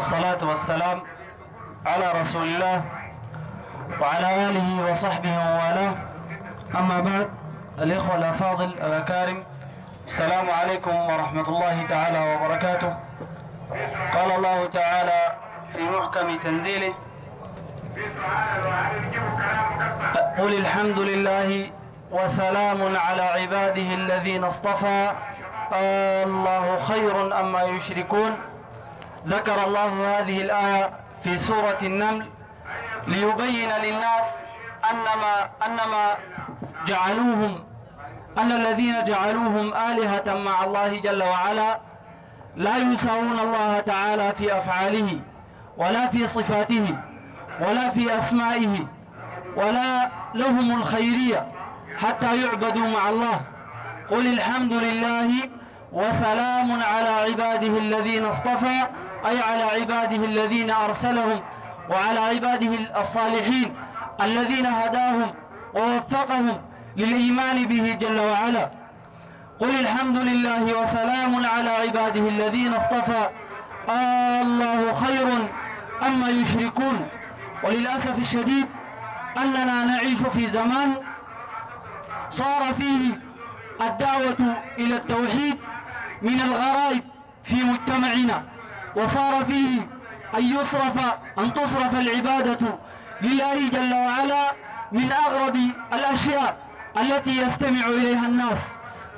والصلاة والسلام على رسول الله وعلى آله وصحبه ووالاه. أما بعد الإخوة الأفاضل الأكارم السلام عليكم ورحمة الله تعالى وبركاته. قال الله تعالى في محكم تنزيله قل الحمد لله وسلام على عباده الذين اصطفى. الله خير أما يشركون. ذكر الله هذه الآية في سورة النمل ليبين للناس أنما أنما جعلوهم أن الذين جعلوهم آلهة مع الله جل وعلا لا يساوون الله تعالى في أفعاله ولا في صفاته ولا في أسمائه ولا لهم الخيرية حتى يعبدوا مع الله. قل الحمد لله وسلام على عباده الذين اصطفى أي على عباده الذين أرسلهم وعلى عباده الصالحين الذين هداهم ووفقهم للإيمان به جل وعلا. قل الحمد لله وسلام على عباده الذين اصطفى. آه الله خير أما يشركون. وللأسف الشديد أننا نعيش في زمان صار فيه الدعوة إلى التوحيد من الغرائب في مجتمعنا. وصار فيه أن يصرف أن تصرف العبادة لله جل وعلا من أغرب الأشياء التي يستمع إليها الناس.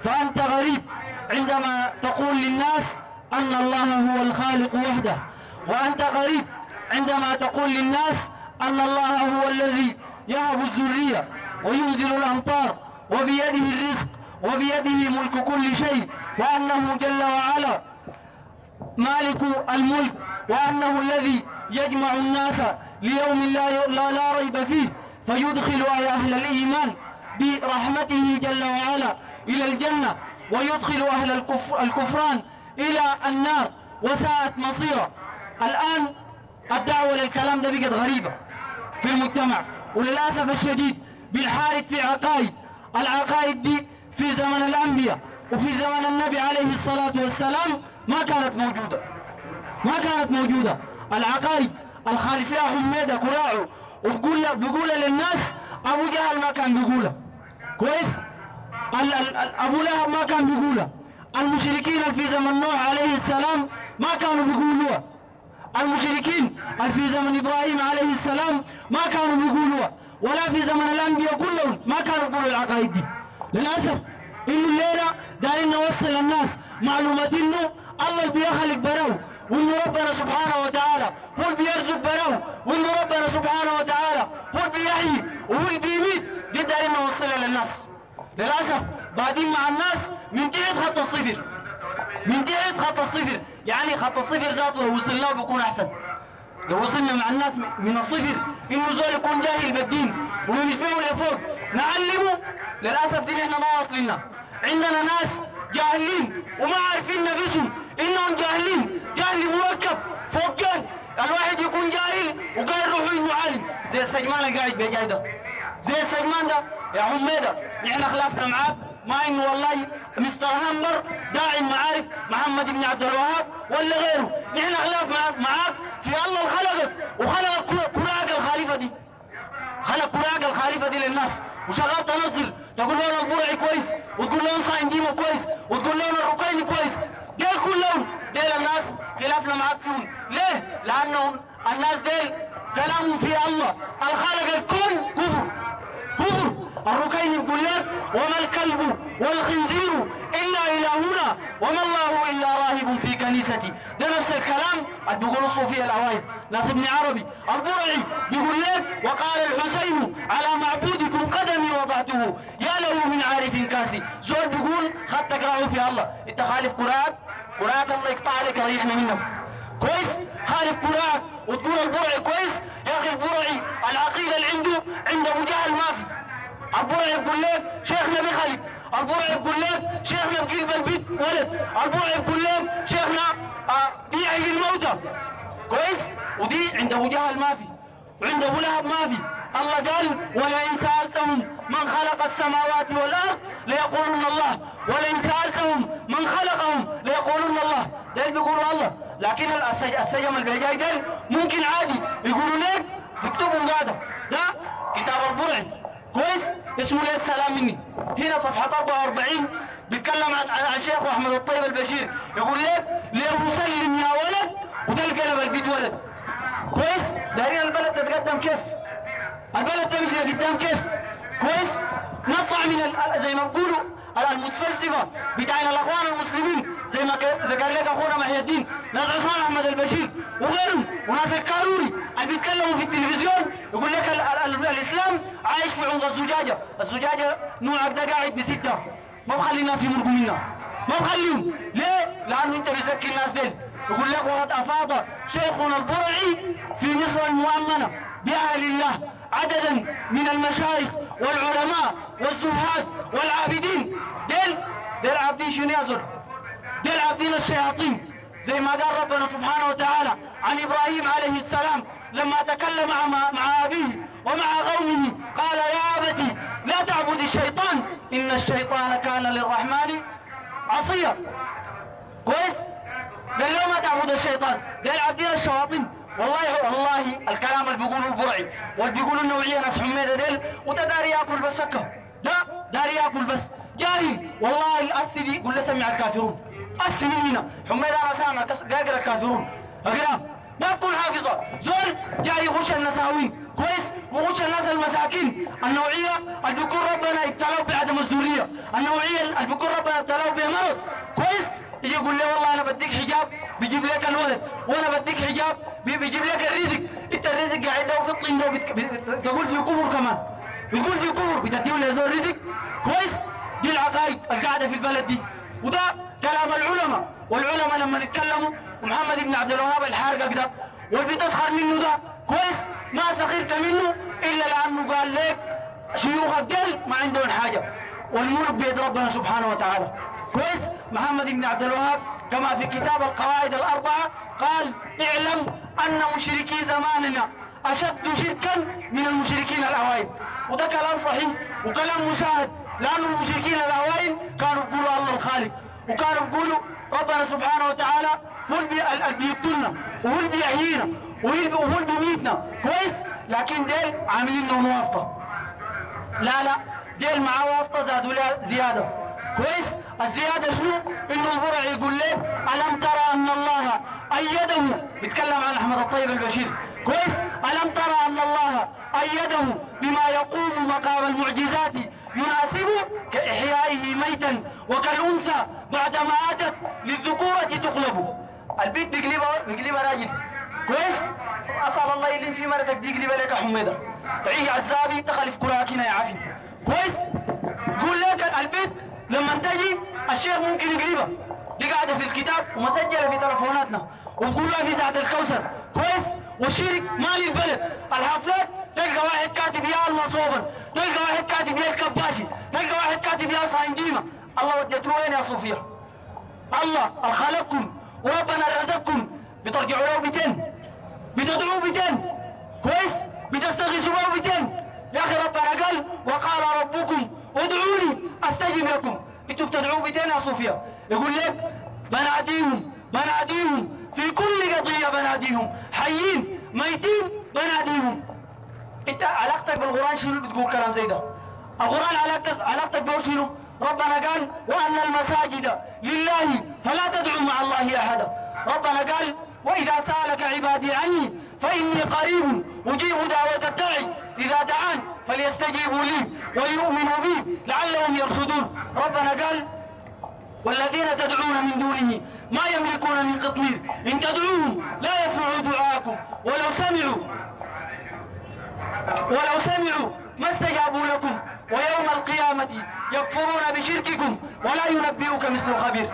فأنت غريب عندما تقول للناس أن الله هو الخالق وحده وأنت غريب عندما تقول للناس أن الله هو الذي يهب الذرية وينزل الأمطار وبيده الرزق وبيده ملك كل شيء وأنه جل وعلا مالك الملك وأنه الذي يجمع الناس ليوم لا, لا, لا ريب فيه فيدخل أهل الإيمان برحمته جل وعلا إلى الجنة ويدخل أهل الكفر الكفران إلى النار وساءت مصيرا الآن الدعوة للكلام ده بقت غريبة في المجتمع وللأسف الشديد بنحارب في عقائد العقائد دي في زمن الأنبياء وفي زمن النبي عليه الصلاة والسلام ما كانت موجودة. ما كانت موجودة. العقائد الخالف فيها حميدة كراعه وبقول بقول للناس أبو جهل ما كان بيقولها كويس؟ ال ال أبو لهب ما كان بيقولها المشركين في زمن نوح عليه السلام ما كانوا بيقولوها. المشركين في زمن إبراهيم عليه السلام ما كانوا بيقولوها. ولا في زمن الأنبياء كلهم ما كانوا يقولوا العقائد دي. للأسف إنه الليلة دايرين نوصل للناس معلومة إنه الله اللي بيخلق براو وإنه ربنا سبحانه وتعالى هو اللي بيرزق براو وإنه ربنا سبحانه وتعالى هو اللي بيحيي وهو اللي بيميت. دي دايرين نوصلها للناس للأسف بعدين مع الناس من تحت خط الصفر. من تحت خط الصفر. يعني خط الصفر ذاته لو وصلناه بيكون أحسن. لو وصلنا مع الناس من الصفر إنه زول يكون جاهل بالدين ونشبهه لفوق نعلمه. للأسف دي إحنا ما واصلنا عندنا ناس جاهلين وما عارفين نفسهم. إنهم جاهلين. جهل مركب فوق جهل الواحد يكون جاهل وقاعد يروح انه عالم زي السجمان اللي قاعد بيجاي ده. زي السجمان ده. يا حميده نحن خلافنا معاك. ما انه والله مستر همبر داعي المعارف محمد بن عبد الوهاب ولا غيره. نحن خلاف معاك في الله خلقك وخلق كراعك الخليفة دي. خلق كراعك الخليفة دي للناس. وشغال تنزل تقول لهم البرعي كويس وتقول لهم صاين ديمو كويس وتقول لهم الركيني كويس. ديل كلهم. ديل الناس خلافنا معاك فيهم ليه؟ لأنهم الناس ديل كلامهم في الله. الخالق الكون كفر. كفر. الركين يقول لك وما الكلب والخنزير إلا إلهنا وما الله إلا راهب في كنيستي. ده نفس الكلام اللي بيقول الصوفية الأوائل. ناس ابن عربي. البرعي بيقول لك وقال الحسين على معبودكم قدمي وضعته. يا له من عارف كاسي. زول بيقول خد تقرأه في الله. انت خالف قراءك قراءك الله يقطع عليك ريحنا منه. كويس؟ خالف قراءك وتقول البرعي كويس؟ يا أخي البرعي العقيدة اللي عنده عند أبو جهل ما في. البرعي يقول لك شيخنا بخلق البرعي يقول لك شيخنا بقلب البيت ولد. البرعي يقول لك شيخنا آه بيحيي الموتى. كويس؟ ودي عند أبو جهل ما في. وعند أبو لهب ما في. الله قال ولئن سألتهم من خلق السماوات والأرض ليقولن الله. ولئن سألتهم من خلقهم ليقولن الله. ديل بيقولوا الله. لكن السج- السجم البهجاي ديل ممكن عادي يقولوا ليك كتبهم قاعدة. ده كتاب البرعي. كويس اسمه ليه السلام مني. هنا صفحة 44 بيتكلم عن عن, شيخ أحمد الطيب البشير. يقول ليه مسلم يا ولد وتلقى البيت ولد. كويس دارين البلد تتقدم كيف؟ البلد تمشي لقدام كيف؟ كويس؟ نطلع من زي ما بيقولوا ال- المتفلسفة بتاعنا الأخوان المسلمين زي ما ذكر لك أخونا محي الدين ناس عثمان أحمد البشير وغيرهم وناس الكاروري اللي بيتكلموا في التلفزيون يقول لك ال ال ال الإسلام عايش في عنق الزجاجة. الزجاجة نوعك ده قاعد بستة. ما بخلي الناس يمرقوا منها. ما بخليهم. ليه؟ لأنه أنت بيزكي الناس ديل. يقول لك وقد أفاض شيخنا البرعي في مصر المؤمنة بأهل الله. عددا من المشايخ والعلماء والزهاد والعابدين. ديل ديل عابدين شنو زول؟ ديل عابدين الشياطين. زي ما قال ربنا سبحانه وتعالى عن إبراهيم عليه السلام لما تكلم مع مع أبيه ومع قومه قال يا أبتي لا تعبد الشيطان إن الشيطان كان للرحمن عصيا. كويس؟ قال له ما تعبد الشيطان. قال عبدين الشواطين والله والله الكلام اللي بيقولوا البرعي واللي بيقولوا النوعيه ناس حميدة ديل وده داري ياكل بس هكا ده داري ياكل بس. جاهل والله الاسدي قول له سمع الكافرون. اسمي هنا. حميدة أنا سامع قاقر الكافرون. أقرأ. ما تكون حافظة. زول جاي يغش النساوين. كويس؟ وغش الناس المساكين. النوعيه اللي بيكون ربنا ابتلوا بعدم الذرية. النوعيه اللي بيكون ربنا ابتلوا بمرض. كويس؟ يجي يقول لي والله أنا بديك حجاب. بيجيب لك الولد وأنا بديك حجاب بي- بيجيب لك الرزق. انت الرزق قاعد في الطين ده تقول في كفر كمان. بتقول في كفر بتديه لزول رزق كويس؟ دي العقائد القاعدة في البلد دي. وده كلام العلماء. والعلماء لما يتكلموا ومحمد بن عبد الوهاب الحارقك ده واللي بتسخر منه ده كويس؟ ما سخرت منه إلا لأنه قال لك شيوخ الدل ما عندهم حاجة. والملك بيد ربنا سبحانه وتعالى. كويس؟ محمد بن عبد الوهاب كما في كتاب القواعد الأربعة قال اعلم أن مشركي زماننا أشد شركا من المشركين الأوائل. وده كلام صحيح. وكلام مشاهد لأن المشركين الأوائل كانوا يقولوا الله الخالق. وكانوا يقولوا ربنا سبحانه وتعالى هو اللي بي- اللي بيقتلنا وهو اللي بيحيينا وهو اللي بيميتنا. كويس؟ لكن ديل عاملين لهم واسطة. لا لا. ديل معاه واسطة زادوا لها زيادة. كويس؟ الزيادة شنو؟ إنه البرع يقول لك ألم ترى أن الله أيده؟ بيتكلم عن أحمد الطيب البشير. كويس؟ ألم ترى أن الله أيده بما يقوم مقام المعجزات يناسب كإحيائه ميتا وكالأنثى بعدما أتت للذكورة تقلب. البيت بيقلبها بيقلبها راجل. كويس؟ أسأل الله يلين في مرتك دي يقلبها لك حميدة. تعيش عزابي تخلف كراكنا يا عفن كويس؟ قول لك البيت لما تجي الشيخ ممكن يقلبها دي قاعدة في الكتاب ومسجلة في تلفوناتنا. وبقولها في ذات الكوثر. كويس؟ والشرك ما للبلد الحفلات تلقى واحد كاتب يا المصوبا تلقى واحد كاتب يا الكباشي. تلقى واحد كاتب يا صاينديمه الله وديتوه وين يا صوفيا؟ الله خلقكم. وربنا رزقكم. بترجعوا له بيتين بتدعوا بيتين كويس؟ بتستغيثوا له بيتين يا أخي ربنا قال وقال ربكم ادعوني استجب لكم. أنتوا بتدعوا بيتين يا صوفيا. يقول لك بناديهم بناديهم. في كل قضية بناديهم. حيين ميتين بناديهم. انت علاقتك بالقرآن شنو بتقول كلام زي ده؟ القرآن علاقتك علاقتك به شنو؟ ربنا قال وأن المساجد لله فلا تدعوا مع الله أحدا. ربنا قال وإذا سألك عبادي عني فإني قريب أجيب دعوة الداعي. إذا دعان فليستجيبوا لي وليؤمنوا بي لعلهم يرشدون. ربنا قال والذين تدعون من دونه ما يملكون من قطمير. إن تدعوهم لا يسمعوا دعاءكم. ولو سمعوا ولو سمعوا ما استجابوا لكم. ويوم القيامة يكفرون بشرككم ولا ينبئك مثل خبير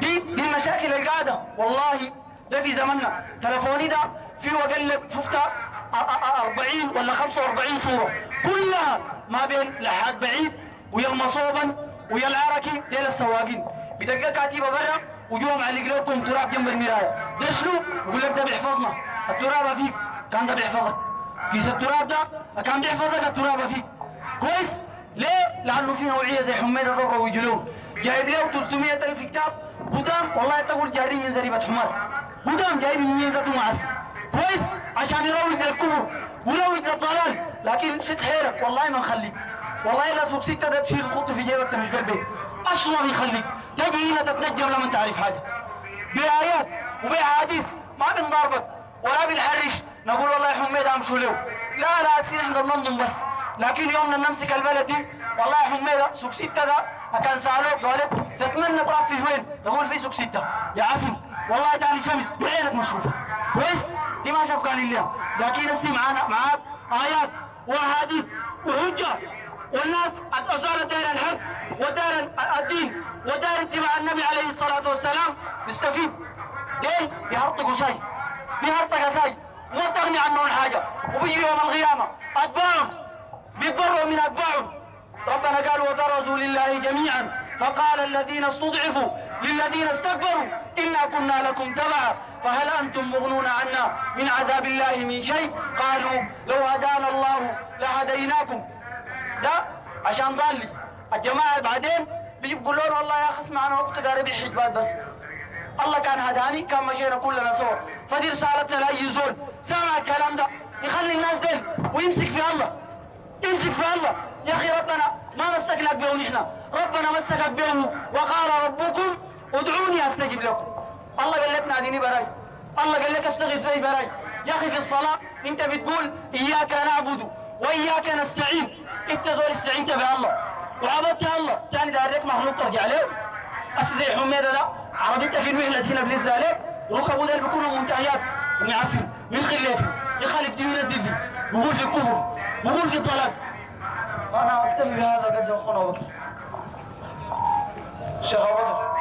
دي دي المشاكل القاعدة. والله ده في زماننا. تلفوني ده في وقلب شفتها أ- أ- أ- 40 ولا 45 صورة. كلها ما بين لحد بعيد ويا المصوبا ويا العركي ديل السواقين. بتلقى كاتبة برا وجوه معلق لكم تراب جنب المراية. ده شنو؟ يقول لك ده بيحفظنا. التراب فيك كان ده بيحفظك. كيس التراب ده كان بيحفظك التراب فيك كويس؟ ليه؟ لأنه في نوعية زي حميدة ضرة وجلون جايب له 300 ألف كتاب. قدام والله تقول جايين من زريبة حمار. قدام جايين من ميزة معرفة كويس عشان يروج للكفر ويروج للضلال لكن شد حيرك والله ما نخليك. والله لا سوق ستة ده تشيل الخط في جيبك مش بالبيت أصلا يخليك. تجي هنا تتنجم لما تعرف حاجة. بآيات وبأحاديث ما بنضربك ولا بنحرش. نقول والله يا حميد امشوا له لا لا سين إحنا بننظم بس. لكن يومنا نمسك البلد دي والله يا حميد سوق ستة ده كان سألوك قالت تتمنى تقف في وين؟ تقول في سوق ستة. يا عفن والله تعالي شمس بعينك ما تشوفها كويس؟ دي ما شاف قال لله لكن السي معانا معاك آيات وأحاديث وحجة. والناس أصارت دار الحق ودار الدين ودار اتباع النبي عليه الصلاة والسلام. نستفيد دين بيهرطقوا شيء. بيهرطق شيء. وما تغني عنهم حاجة وبيجي يوم القيامة. أتباعهم. بيتبروا من أتباعهم. ربنا قال وبرزوا لله جميعا. فقال الذين استضعفوا للذين استكبروا إنا كنا لكم تبعا فهل أنتم مغنون عنا من عذاب الله من شيء؟ قالوا لو هدانا الله لهديناكم. ده عشان ضالي الجماعة بعدين بيقول لهم والله يا أخي اسمع أنا وقت قارب الحجبات بس. الله كان هداني كان مشينا كلنا سوا. فدي رسالتنا لأي زول سامع الكلام ده. يخلي الناس دين ويمسك في الله. يمسك في الله. يا أخي ربنا ما مسكناك به نحن ربنا مسكك به وقال ربكم ادعوني أستجب لكم. الله قال لك ناديني براي. الله قال لك أستغيث بي براي. يا أخي في الصلاة أنت بتقول إياك نعبد وإياك نستعين. أنت زول استعنت بالله وعبدت الله. ثاني دارك مخلوق ترجع له. أسي زي حميدة ده. عربيتك في المهنة هنا بليز عليك. ركبوا ده بيكونوا منتهيات. ومعفن من خلافي يخالف دي وينزل لي بيقول في الكفر. بيقول في الضلال. أنا أكتفي بهذا قد اخونا بكر شيخ أبو بكر.